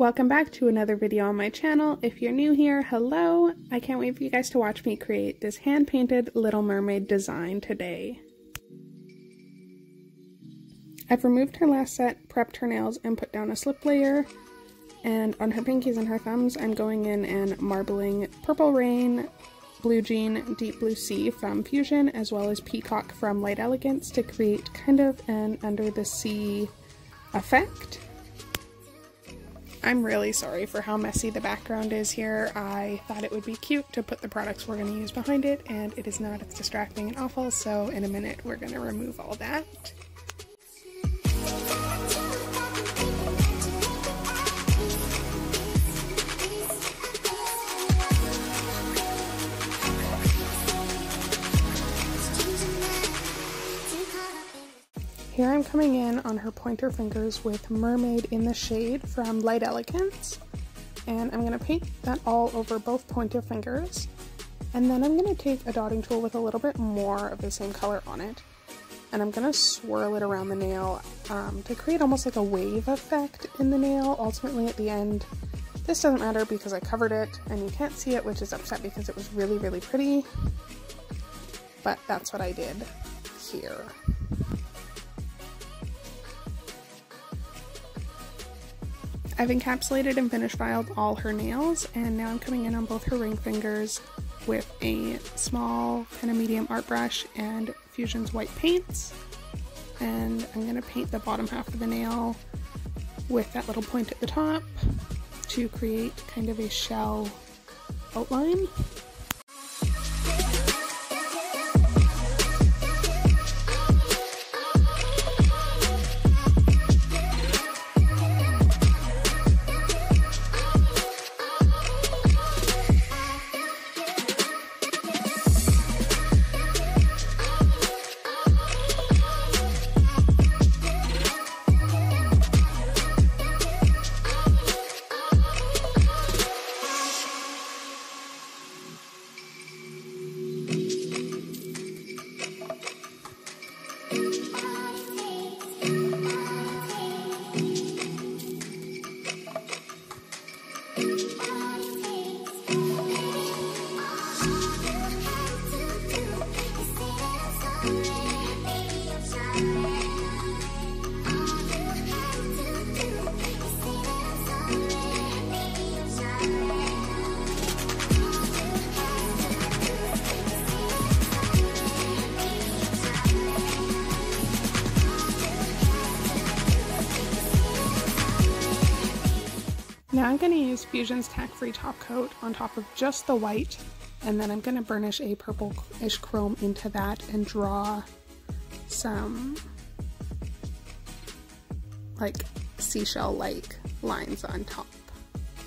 Welcome back to another video on my channel. If you're new here, hello! I can't wait for you guys to watch me create this hand-painted Little Mermaid design today. I've removed her last set, prepped her nails, and put down a slip layer. And on her pinkies and her thumbs, I'm going in and marbling Purple Rain, Blue Jean, Deep Blue Sea from Fuzion, as well as Peacock from Light Elegance to create kind of an under the sea effect. I'm really sorry for how messy the background is here. I thought it would be cute to put the products we're going to use behind it, and it is not. It's distracting and awful, so in a minute we're going to remove all that. In on her pointer fingers with Mermaid in the Shade from Light Elegance. And I'm going to paint that all over both pointer fingers. And then I'm going to take a dotting tool with a little bit more of the same color on it. And I'm going to swirl it around the nail um, to create almost like a wave effect in the nail. Ultimately at the end, this doesn't matter because I covered it and you can't see it, which is upset because it was really, really pretty. But that's what I did here. I've encapsulated and finish filed all her nails and now I'm coming in on both her ring fingers with a small kind of medium art brush and Fuzion's white paints and I'm going to paint the bottom half of the nail with that little point at the top to create kind of a shell outline. Going to use Fuzion's Tack Free Top Coat on top of just the white, and then I'm going to burnish a purple-ish chrome into that and draw some like seashell-like lines on top.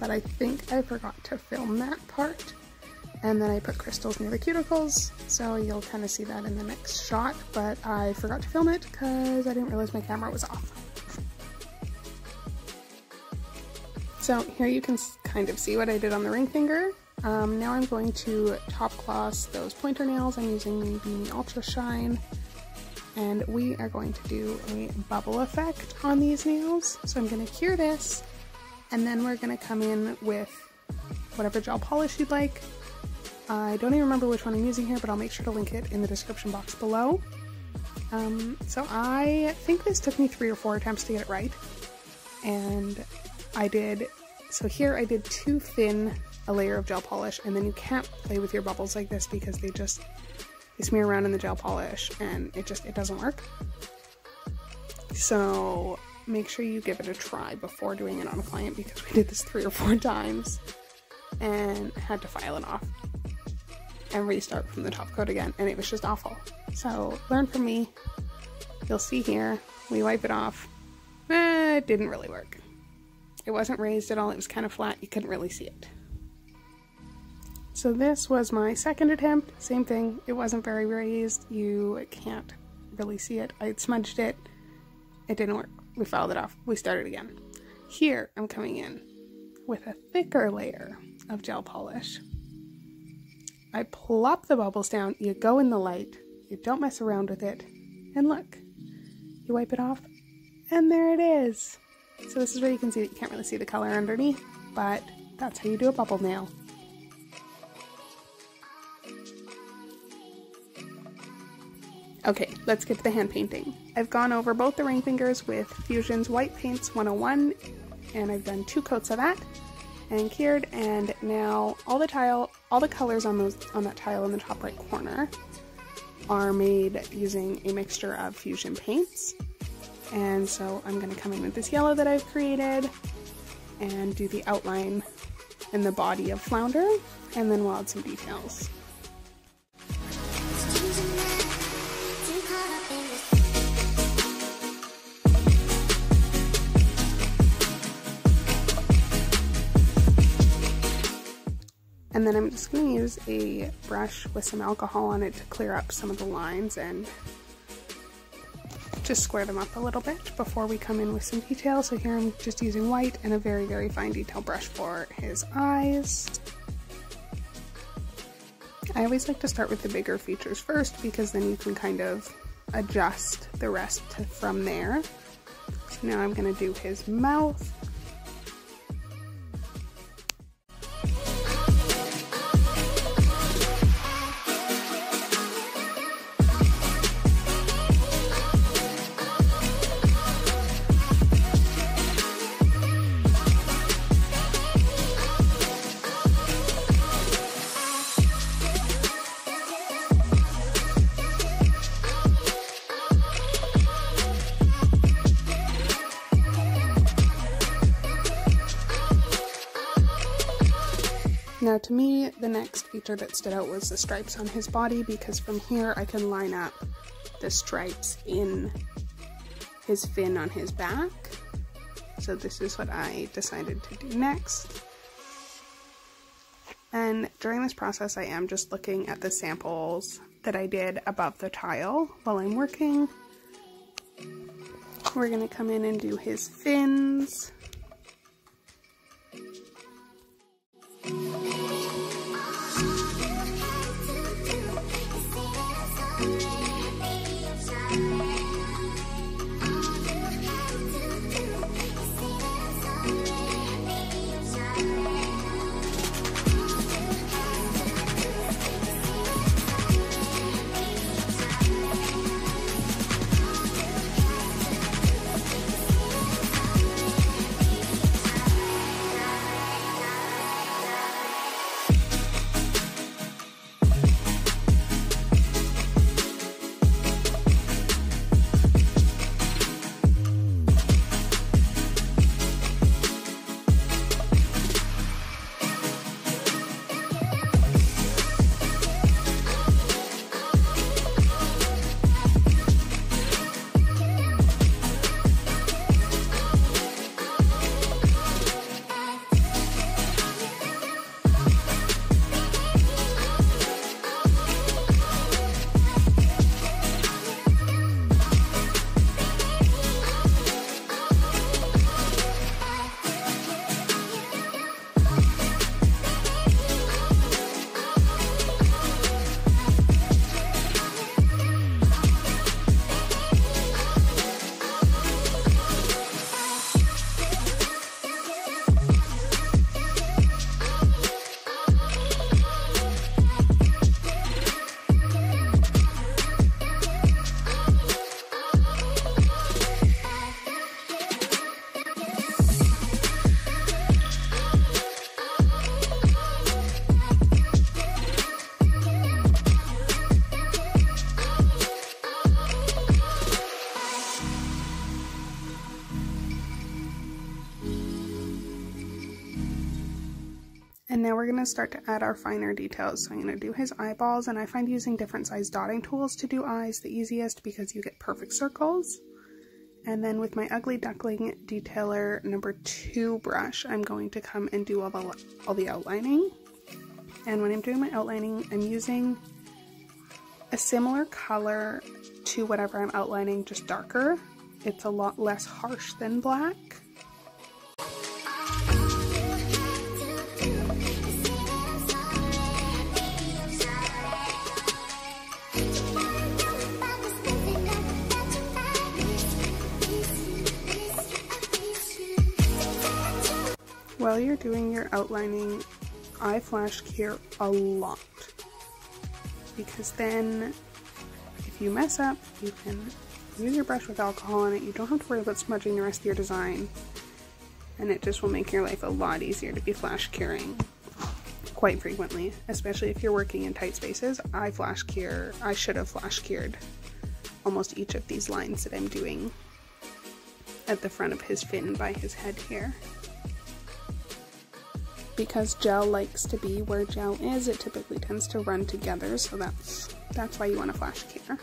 But I think I forgot to film that part. And then I put crystals near the cuticles, so you'll kind of see that in the next shot, but I forgot to film it because I didn't realize my camera was off. So here you can kind of see what I did on the ring finger. Um, now I'm going to top gloss those pointer nails. I'm using the Bemi Ultra Shine. And we are going to do a bubble effect on these nails. So I'm going to cure this. And then we're going to come in with whatever gel polish you'd like. I don't even remember which one I'm using here, but I'll make sure to link it in the description box below. Um, so I think this took me three or four attempts to get it right. And I did, so here I did too thin a layer of gel polish and then you can't play with your bubbles like this because they just, they smear around in the gel polish and it just, it doesn't work. So make sure you give it a try before doing it on a client because we did this three or four times and had to file it off and restart from the top coat again and it was just awful. So learn from me. You'll see here, we wipe it off. Eh, it didn't really work. It wasn't raised at all, it was kind of flat, you couldn't really see it. So this was my second attempt, same thing, it wasn't very raised, you can't really see it. I smudged it, it didn't work. We filed it off, we started again. Here, I'm coming in with a thicker layer of gel polish. I plop the bubbles down, you go in the light, you don't mess around with it, and look, you wipe it off, and there it is. So this is where you can see that you can't really see the color underneath, but that's how you do a bubble nail. Okay, let's get to the hand painting. I've gone over both the ring fingers with Fuzion's White Paints 101, and I've done two coats of that and cured, and now all the tile, all the colors on those on that tile in the top right corner are made using a mixture of Fusion paints. And so I'm going to come in with this yellow that I've created and do the outline and the body of Flounder, and then we'll add some details. And then I'm just going to use a brush with some alcohol on it to clear up some of the lines and just square them up a little bit before we come in with some detail. So here I'm just using white and a very, very fine detail brush for his eyes. I always like to start with the bigger features first because then you can kind of adjust the rest from there. So now I'm going to do his mouth feature that stood out was the stripes on his body because from here I can line up the stripes in his fin on his back. So this is what I decided to do next. And during this process, I am just looking at the samples that I did above the tile while I'm working. We're gonna come in and do his fins. We're going to start to add our finer details. So I'm going to do his eyeballs, and I find using different size dotting tools to do eyes the easiest because you get perfect circles. And then with my Ugly Duckling Detailer number two brush, I'm going to come and do all the, all the outlining. And when I'm doing my outlining, I'm using a similar color to whatever I'm outlining, just darker. It's a lot less harsh than black. While you're doing your outlining, I flash cure a lot because then if you mess up, you can use your brush with alcohol on it. You don't have to worry about smudging the rest of your design and it just will make your life a lot easier to be flash curing quite frequently, especially if you're working in tight spaces. I flash cure, I should have flash cured almost each of these lines that I'm doing at the front of his fin by his head here. Because gel likes to be where gel is, it typically tends to run together, so that's that's why you want a flash cure.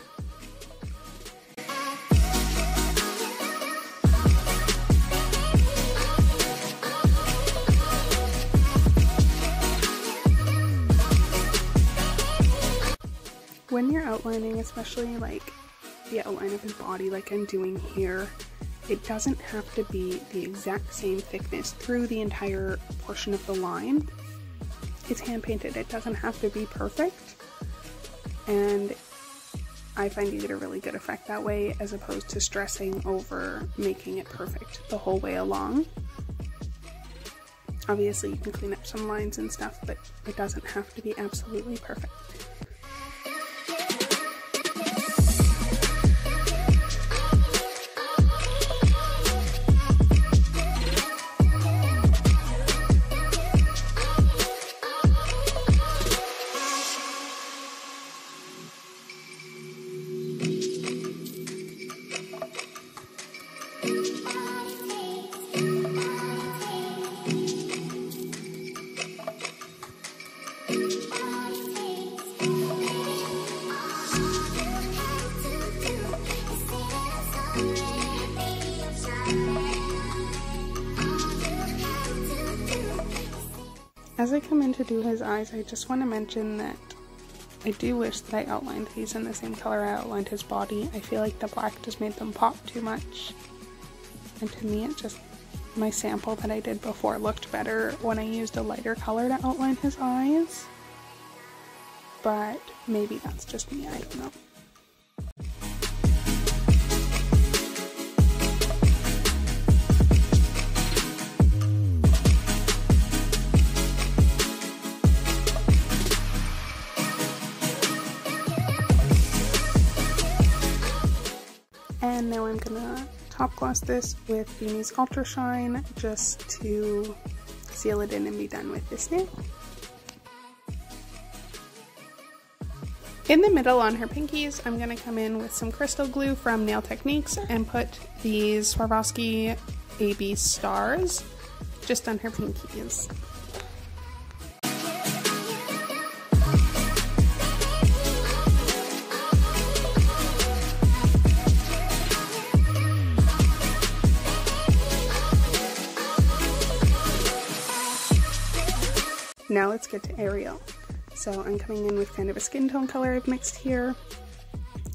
When you're outlining, especially like the outline of his body like I'm doing here, it doesn't have to be the exact same thickness through the entire portion of the line. It's hand painted, it doesn't have to be perfect. And I find you get a really good effect that way as opposed to stressing over making it perfect the whole way along. Obviously, you can clean up some lines and stuff, but it doesn't have to be absolutely perfect. I come in to do his eyes, I just want to mention that I do wish that I outlined these in the same color I outlined his body. I feel like the black just made them pop too much. And to me, it just, my sample that I did before looked better when I used a lighter color to outline his eyes. But maybe that's just me, I don't know. This with Bemi's Ultra Shine just to seal it in and be done with this nail. In the middle on her pinkies, I'm going to come in with some crystal glue from Nail Techniques and put these Swarovski AB stars just on her pinkies. Now let's get to Ariel. So I'm coming in with kind of a skin tone color I've mixed here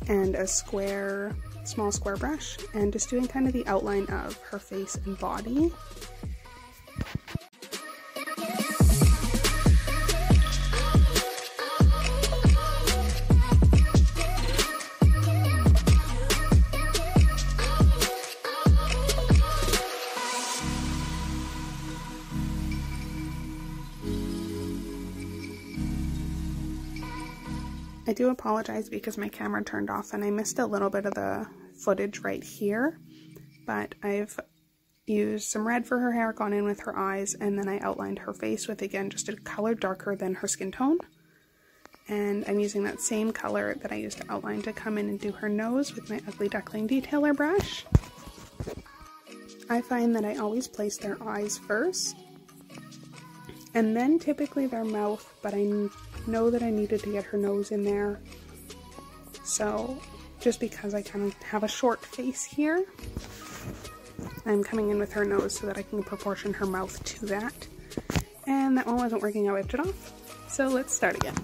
and a square, small square brush and just doing kind of the outline of her face and body. Do apologize because my camera turned off and I missed a little bit of the footage right here, but I've used some red for her hair, gone in with her eyes, and then I outlined her face with, again, just a color darker than her skin tone. And I'm using that same color that I used to outline to come in and do her nose with my Ugly Duckling Detailer brush. I find that I always place their eyes first, and then typically their mouth, but I know that I needed to get her nose in there. So just because I kind of have a short face here, I'm coming in with her nose so that I can proportion her mouth to that. And that one wasn't working, I wiped it off. So let's start again.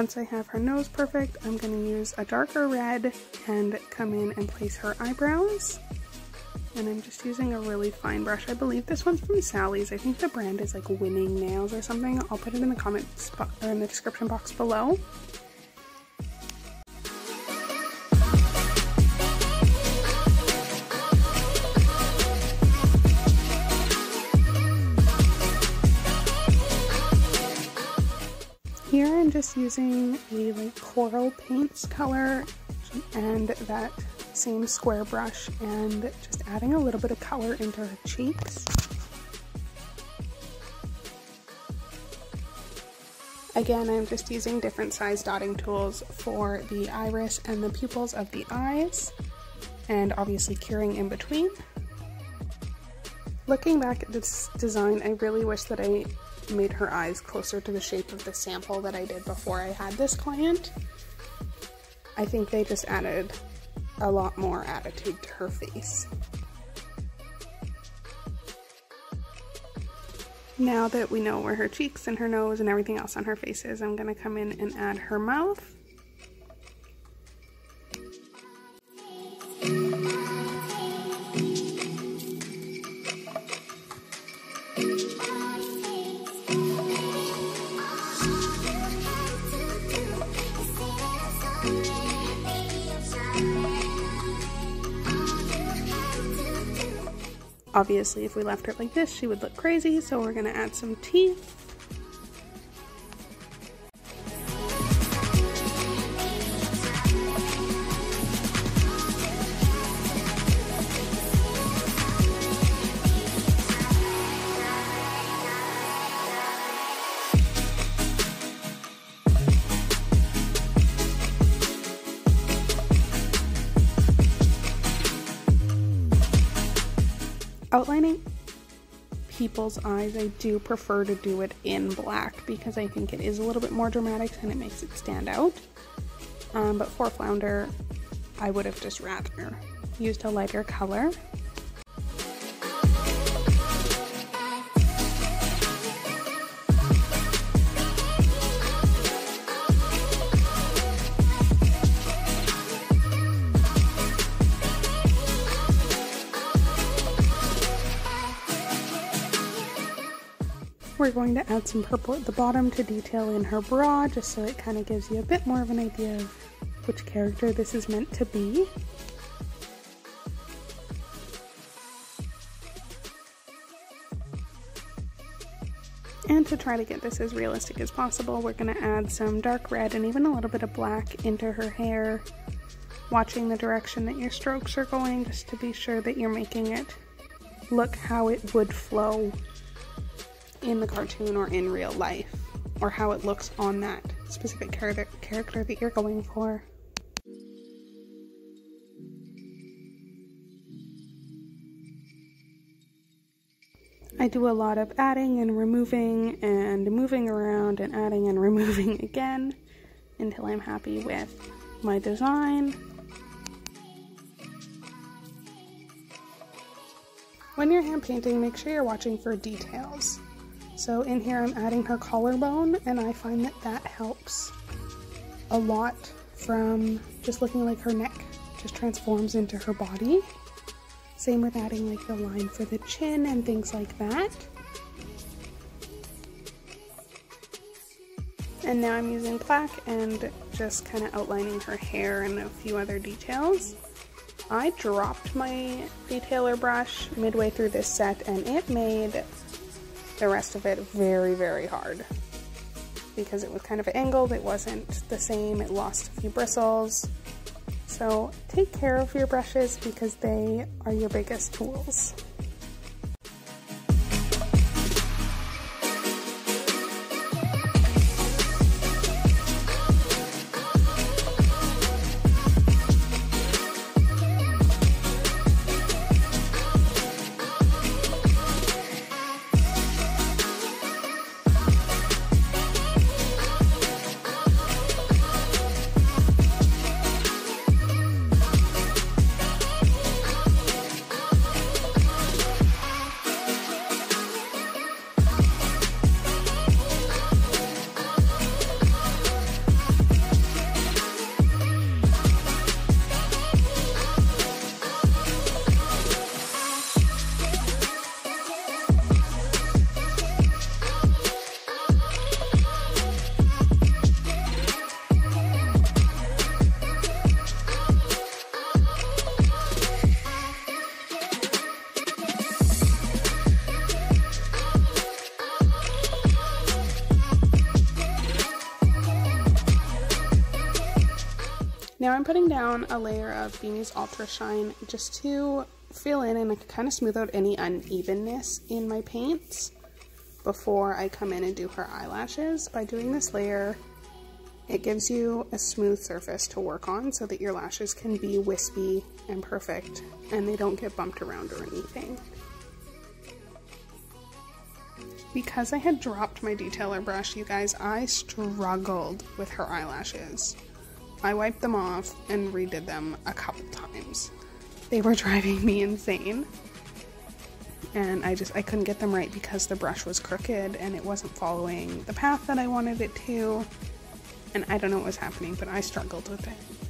Once I have her nose perfect, I'm going to use a darker red and come in and place her eyebrows. And I'm just using a really fine brush. I believe this one's from Sally's. I think the brand is like Winning Nails or something. I'll put it in the comments or in the description box below. Just using a like coral paints color and that same square brush and just adding a little bit of color into her cheeks. Again, I'm just using different size dotting tools for the iris and the pupils of the eyes and obviously curing in between. Looking back at this design, I really wish that I made her eyes closer to the shape of the sample that I did before I had this client. I think they just added a lot more attitude to her face. Now that we know where her cheeks and her nose and everything else on her face is, I'm to come in and add her mouth. Obviously, if we left her like this, she would look crazy, so we're gonna add some teeth. People's eyes, I do prefer to do it in black because I think it is a little bit more dramatic and it makes it stand out. Um, but for Flounder, I would have just rather used a lighter color We're going to add some purple at the bottom to detail in her bra, just so it kind of gives you a bit more of an idea of which character this is meant to be. And to try to get this as realistic as possible, we're going to add some dark red and even a little bit of black into her hair, watching the direction that your strokes are going just to be sure that you're making it look how it would flow in the cartoon or in real life, or how it looks on that specific character character that you're going for. I do a lot of adding and removing and moving around and adding and removing again until I'm happy with my design. When you're hand painting, make sure you're watching for details. So in here I'm adding her collarbone and I find that that helps a lot from just looking like her neck just transforms into her body. Same with adding like the line for the chin and things like that. And now I'm using black and just kind of outlining her hair and a few other details. I dropped my detailer brush midway through this set and it made the rest of it very, very hard because it was kind of angled, it wasn't the same, it lost a few bristles. So take care of your brushes because they are your biggest tools. Putting down a layer of Bemi's Ultra Shine just to fill in and kind of smooth out any unevenness in my paints before I come in and do her eyelashes. By doing this layer, it gives you a smooth surface to work on so that your lashes can be wispy and perfect and they don't get bumped around or anything. Because I had dropped my detailer brush, you guys, I struggled with her eyelashes. I wiped them off and redid them a couple times. They were driving me insane. And I just, I couldn't get them right because the brush was crooked and it wasn't following the path that I wanted it to. And I don't know what was happening, but I struggled with it.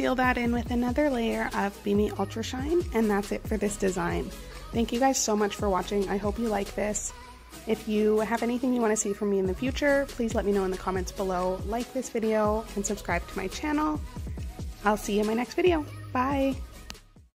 Seal that in with another layer of Bemi Ultra Shine, and that's it for this design. Thank you guys so much for watching. I hope you like this. If you have anything you want to see from me in the future, please let me know in the comments below. Like this video and subscribe to my channel. I'll see you in my next video. Bye!